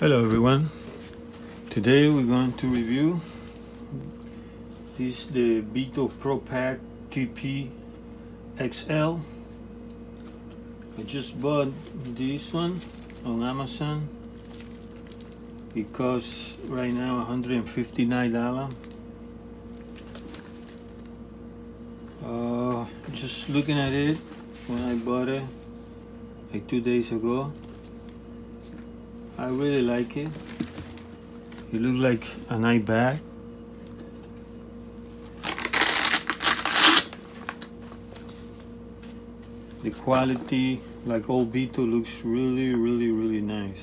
Hello everyone. Today we're going to review this the Veto Pro Pac TP XL. I just bought this one on Amazon because right now $159. Uh, just looking at it when I bought it like two days ago I really like it. It looks like a nice bag. The quality, like old Veto, looks really, really, really nice.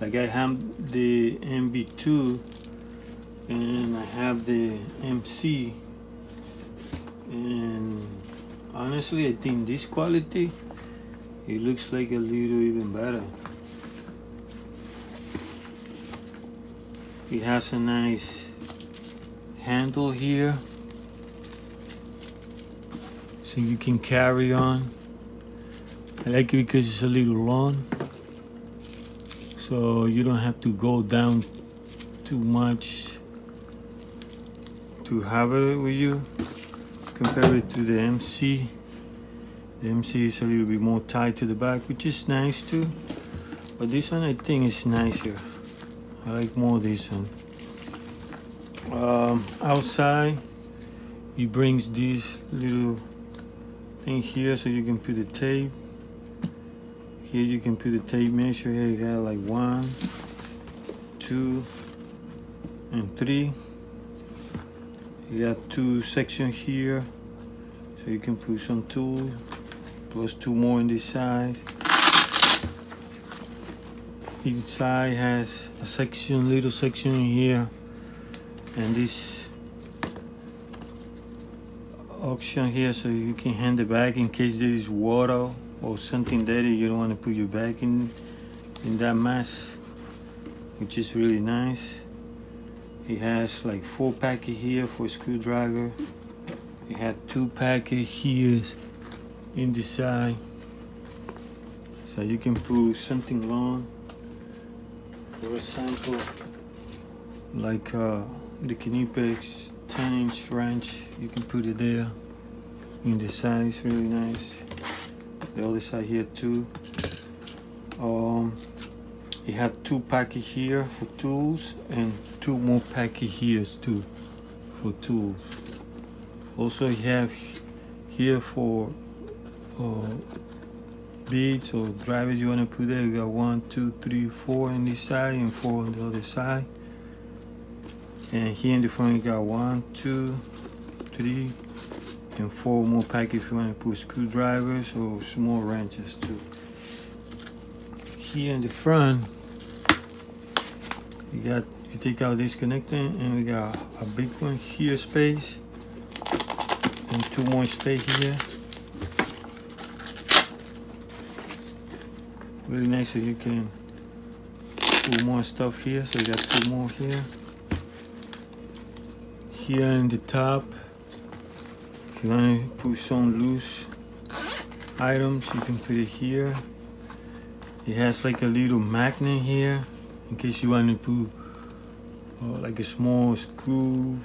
Like I have the MB2 and I have the MC and honestly I think this quality it looks like a little even better. It has a nice handle here so you can carry on. I like it because it's a little long so you don't have to go down too much to have it with you compare it to the MC the MC is a little bit more tied to the back, which is nice too. But this one I think is nicer. I like more this one. Um, outside, he brings this little thing here so you can put the tape. Here you can put the tape measure. Here you got like one, two, and three. You got two sections here so you can put some tools plus two more in this side each side has a section little section here. And this option here so you can hand it back in case there is water or something dirty. You don't want to put your bag in in that mess which is really nice. It has like four packet here for a screwdriver. It had two packet here in the side so you can put something long. For example like uh, the Knipex 10 inch wrench you can put it there. In the side it's really nice. The other side here too. Um, you have two packet here for tools and two more packet here too for tools. Also you have here for or beads or drivers you want to put there. You got one, two, three, four on this side and four on the other side. And here in the front you got one, two, three, and four more packets if you want to put screwdrivers or small wrenches too. Here in the front, you got you take out this connector and we got a big one here space and two more space here. Really nice so you can put more stuff here. So you got two more here. Here in the top if you want to put some loose items you can put it here. It has like a little magnet here in case you want to put uh, like a small screw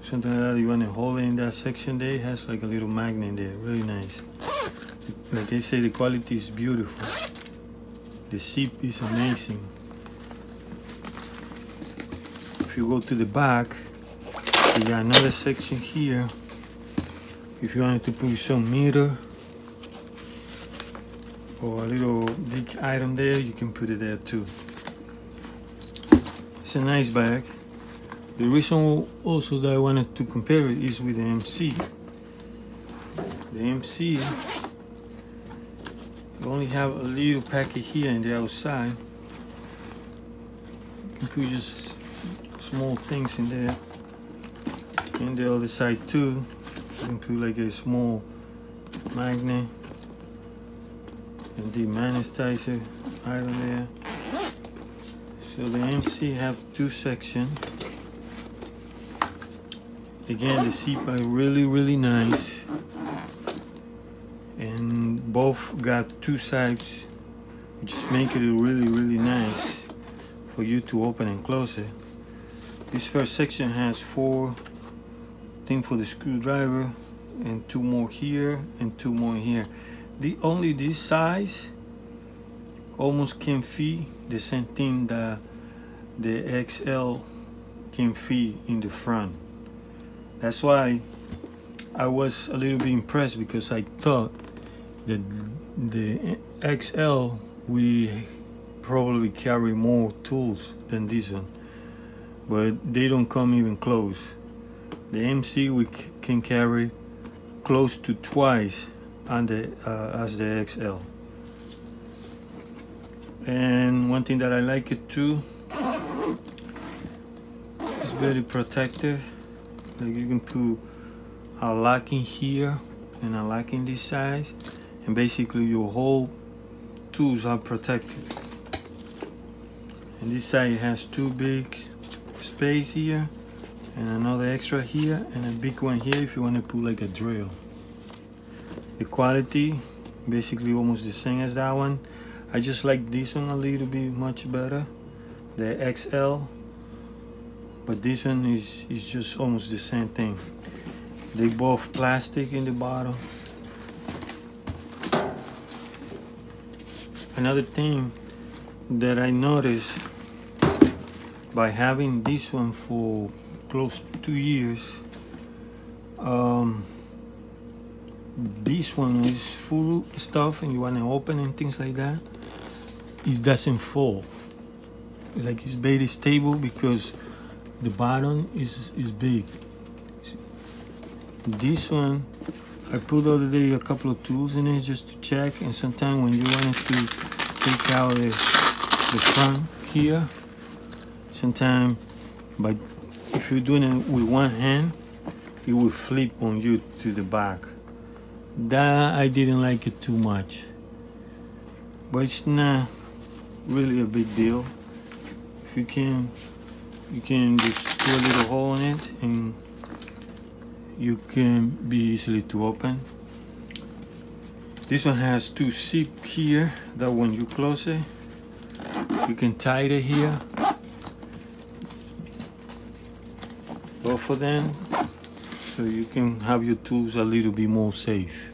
something like that. You want to hold it in that section there it has like a little magnet there. Really nice. Like they say the quality is beautiful the zip is amazing. If you go to the back, you got another section here. If you wanted to put some meter or a little big item there, you can put it there too. It's a nice bag. The reason also that I wanted to compare it is with the MC. The MC you only have a little packet here in the outside. You can put just small things in there. In the other side too, you can put like a small magnet and the magnetizer item there. So the MC have two sections. Again, the seat are really, really nice both got two sides just make it really really nice for you to open and close it. This first section has four thing for the screwdriver and two more here and two more here. The only this size almost can fit the same thing that the XL can fit in the front. That's why I was a little bit impressed because I thought that the XL we probably carry more tools than this one but they don't come even close. The MC we can carry close to twice the uh, as the XL and one thing that I like it too it's very protective. Like you can put a lock in here and a lock in this size and basically your whole tools are protected. And this side has two big space here and another extra here and a big one here if you want to put like a drill. The quality basically almost the same as that one. I just like this one a little bit much better the XL but this one is is just almost the same thing. They both plastic in the bottom another thing that I noticed by having this one for close to two years um, this one is full stuff and you want to open and things like that it doesn't fall. Like it's very stable because the bottom is is big. This one I put day a couple of tools in it just to check and sometimes when you want to take out the, the front here. Sometimes but if you're doing it with one hand it will flip on you to the back. That I didn't like it too much. But it's not really a big deal. If you can you can just put a little hole in it and you can be easily to open this one has two zip here. That when you close it. You can tie it here. Both of them. So you can have your tools a little bit more safe.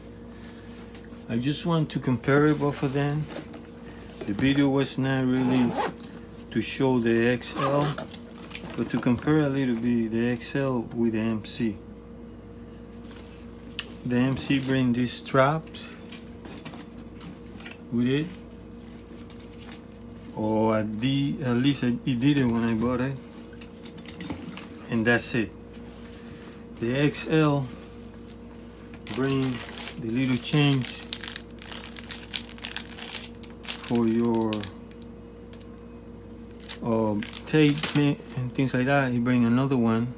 I just want to compare both of them. The video was not really to show the XL but to compare a little bit the XL with the MC the MC bring these straps with it or at, the, at least it did it when I bought it. And that's it. The XL bring the little change for your um, tape and things like that. You bring another one.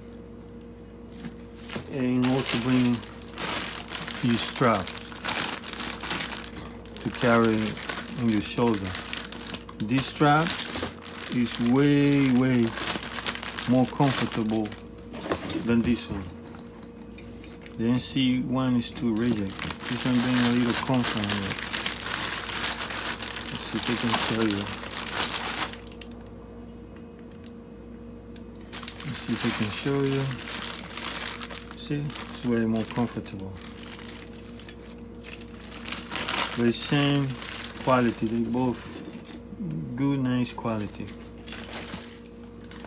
And also bring these straps to carry on your shoulder this strap is way way more comfortable than this one. The MC one is too rigid. This one brings a little in. Let's see if I can show you. Let's see if I can show you. See, it's way more comfortable. But same quality, they both good, nice quality.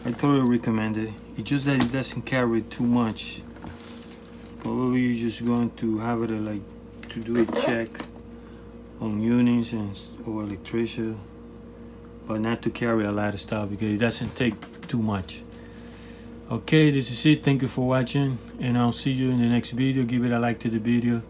I totally recommend it. It's just that it doesn't carry too much. Probably you're just going to have it like to do a check on units and or electrician, but not to carry a lot of stuff because it doesn't take too much. Okay, this is it. Thank you for watching, and I'll see you in the next video. Give it a like to the video.